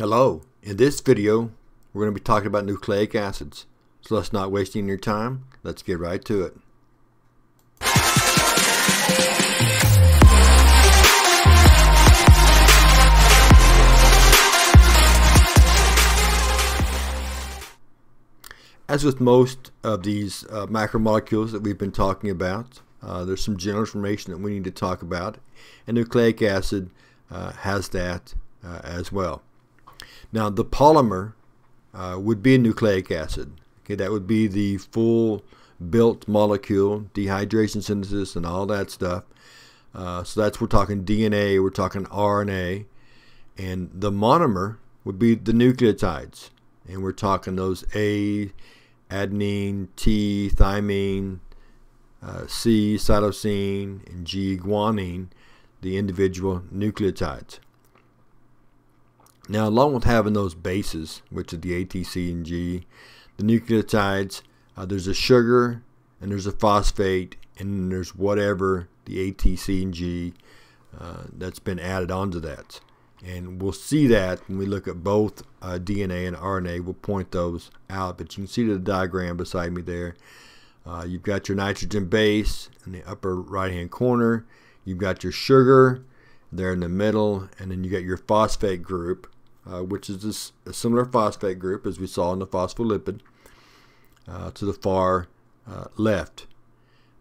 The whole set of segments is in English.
Hello, in this video we're going to be talking about nucleic acids. So let's not waste any your time, let's get right to it. As with most of these uh, macromolecules that we've been talking about, uh, there's some general information that we need to talk about, and nucleic acid uh, has that uh, as well. Now, the polymer uh, would be a nucleic acid. Okay, that would be the full built molecule, dehydration synthesis, and all that stuff. Uh, so that's we're talking DNA, we're talking RNA, and the monomer would be the nucleotides, and we're talking those A, adenine, T, thymine, uh, C, cytosine, and G, guanine, the individual nucleotides. Now, along with having those bases, which are the A, T, C, and G, the nucleotides, uh, there's a sugar and there's a phosphate and there's whatever the A, T, C, and G uh, that's been added onto that. And we'll see that when we look at both uh, DNA and RNA. We'll point those out, but you can see the diagram beside me there. Uh, you've got your nitrogen base in the upper right hand corner. You've got your sugar there in the middle, and then you got your phosphate group uh, which is this, a similar phosphate group as we saw in the phospholipid, uh, to the far uh, left.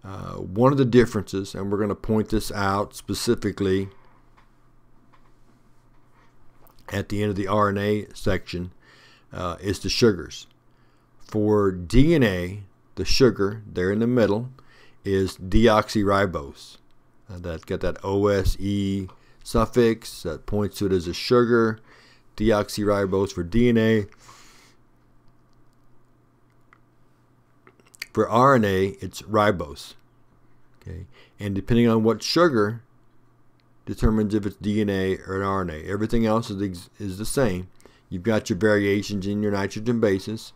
Uh, one of the differences, and we're going to point this out specifically at the end of the RNA section, uh, is the sugars. For DNA, the sugar there in the middle is deoxyribose. Uh, that's got that OSE suffix that points to it as a sugar deoxyribose for DNA. For RNA, it's ribose. Okay, and depending on what sugar determines if it's DNA or an RNA. Everything else is, is the same. You've got your variations in your nitrogen bases,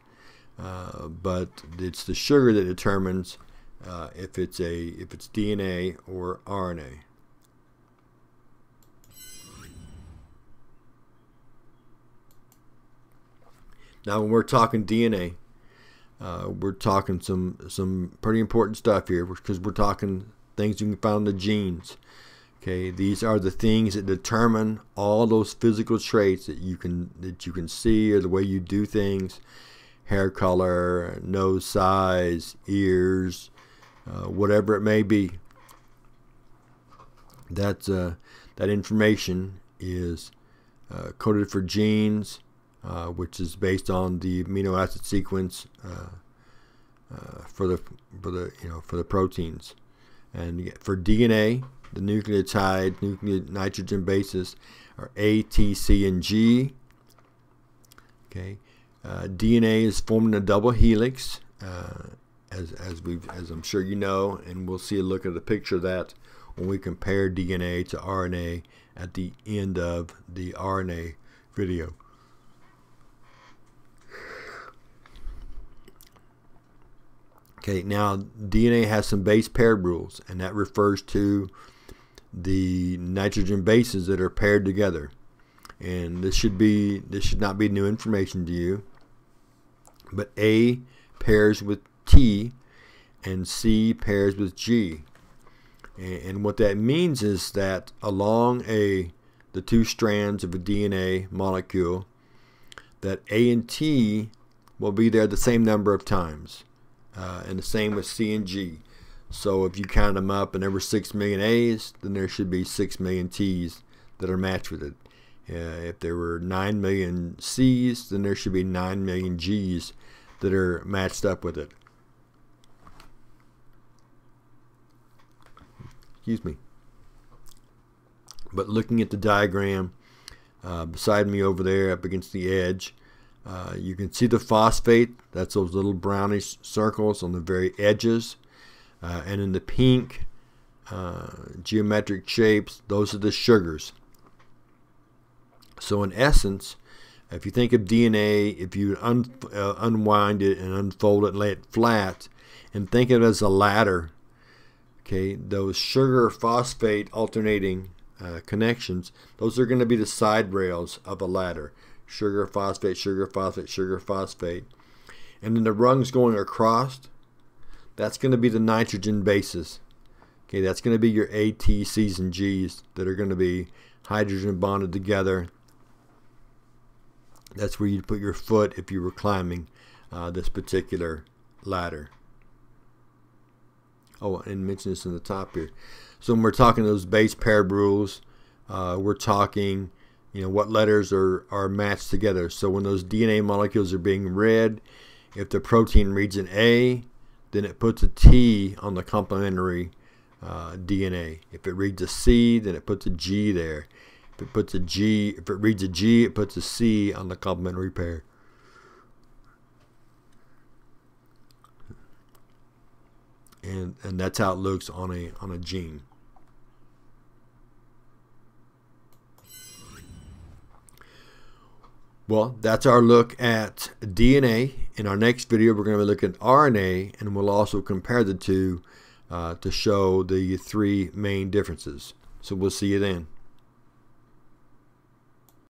uh, but it's the sugar that determines uh, if it's a if it's DNA or RNA. Now, when we're talking DNA, uh, we're talking some some pretty important stuff here because we're talking things you can find in the genes. Okay, these are the things that determine all those physical traits that you can that you can see or the way you do things, hair color, nose size, ears, uh, whatever it may be. That uh, that information is uh, coded for genes uh, which is based on the amino acid sequence uh, uh, for the for the you know for the proteins. And for DNA, the nucleotide nitrogen bases are A, T, C, and G. Okay, uh, DNA is formed in a double helix, as as we as I'm sure you know, and we'll see a look at a picture of that when we compare DNA to RNA at the end of the RNA video. Okay, now DNA has some base pair rules, and that refers to the nitrogen bases that are paired together. And this should be this should not be new information to you. But A pairs with T and C pairs with G. And what that means is that along a the two strands of a DNA molecule, that A and T will be there the same number of times uh, and the same with C and G. So if you count them up and there were 6 million A's, then there should be 6 million T's that are matched with it. Uh, if there were 9 million C's, then there should be 9 million G's that are matched up with it. Excuse me. But looking at the diagram uh, beside me over there up against the edge, uh, you can see the phosphate, that's those little brownish circles on the very edges. Uh, and in the pink uh, geometric shapes, those are the sugars. So in essence, if you think of DNA, if you un uh, unwind it and unfold it and lay it flat, and think of it as a ladder, okay, those sugar phosphate alternating uh, connections, those are going to be the side rails of a ladder. Sugar, phosphate, sugar, phosphate, sugar, phosphate. And then the rungs going across, that's going to be the nitrogen bases. Okay, that's going to be your A, T, C's, and G's that are going to be hydrogen bonded together. That's where you'd put your foot if you were climbing uh, this particular ladder. Oh, and mention this in the top here. So when we're talking those base pair rules, uh, we're talking, you know, what letters are, are matched together. So when those DNA molecules are being read, if the protein reads an A, then it puts a T on the complementary uh, DNA. If it reads a C, then it puts a G there. If it puts a G, if it reads a G, it puts a C on the complementary pair. And, and that's how it looks on a on a gene. Well, that's our look at DNA. In our next video, we're going to look at RNA, and we'll also compare the two uh, to show the three main differences. So we'll see you then.